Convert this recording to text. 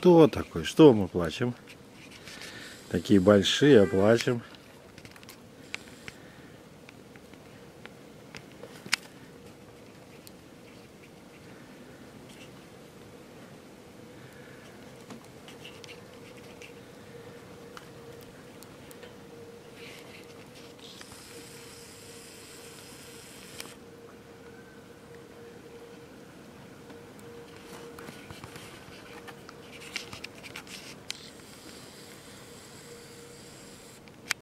Что такое? Что мы плачем? Такие большие, а плачем.